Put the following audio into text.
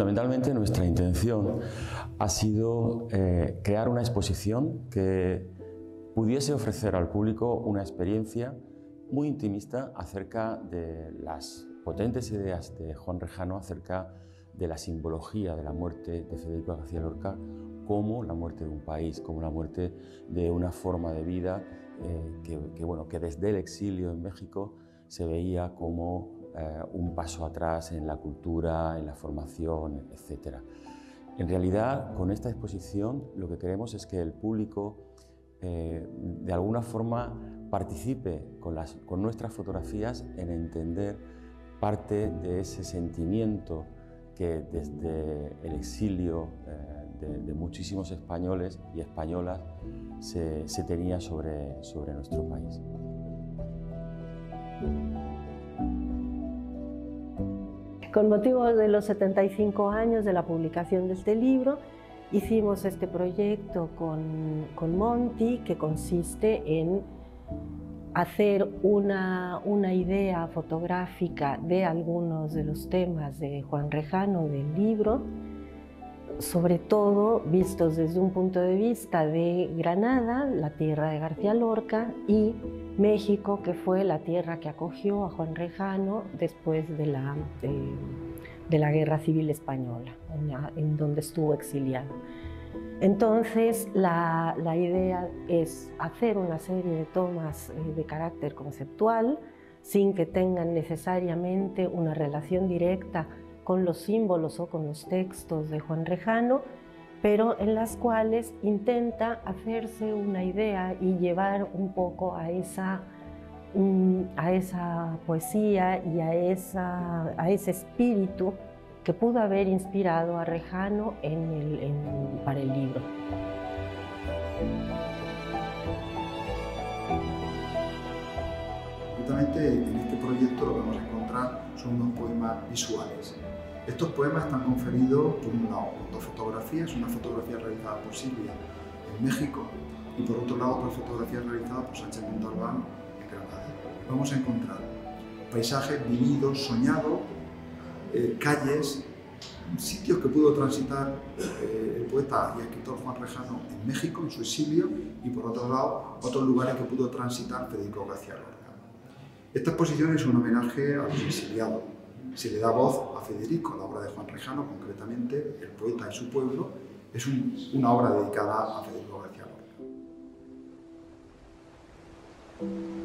Fundamentalmente nuestra intención ha sido eh, crear una exposición que pudiese ofrecer al público una experiencia muy intimista acerca de las potentes ideas de Juan Rejano acerca de la simbología de la muerte de Federico García Lorca como la muerte de un país, como la muerte de una forma de vida eh, que, bueno, que desde el exilio en México se veía como eh, un paso atrás en la cultura, en la formación, etc. En realidad, con esta exposición lo que queremos es que el público eh, de alguna forma participe con, nuestras fotografías en entender parte de ese sentimiento que desde el exilio eh, de, muchísimos españoles y españolas se, tenía sobre nuestro país. Con motivo de los 75 años de la publicación de este libro, hicimos este proyecto con, con Monty, que consiste en hacer una, una, idea fotográfica de algunos de los temas de Juan Rejano del libro, sobre todo vistos desde un punto de vista de Granada, la tierra de García Lorca, y México, que fue la tierra que acogió a Juan Rejano después de la, de, la Guerra Civil Española, en, donde estuvo exiliado. Entonces, la, la, idea es hacer una serie de tomas eh, de carácter conceptual, sin que tengan necesariamente una relación directa con los símbolos o con los textos de Juan Rejano, pero en las cuales intenta hacerse una idea y llevar un poco a esa, a esa poesía y a, esa, a ese espíritu que pudo haber inspirado a Rejano en el, para el libro. Justamente en este proyecto lo que vamos a encontrar son unos poemas visuales estos poemas están conferidos, por un lado, por dos fotografías, una fotografía realizada por Silvia en México y por otro lado, otra fotografía realizada por Sánchez Montalbán en Granada. Vamos a encontrar paisajes vividos, soñados, eh, calles, sitios que pudo transitar eh, el poeta y escritor Juan Rejano en México, en su exilio, y por otro lado, otros lugares que pudo transitar Federico García Lorca. Esta exposición es un homenaje a los exiliados, se le da voz a Federico, la obra de Juan Rejano, concretamente El poeta y su pueblo, es una obra dedicada a Federico García Lorca.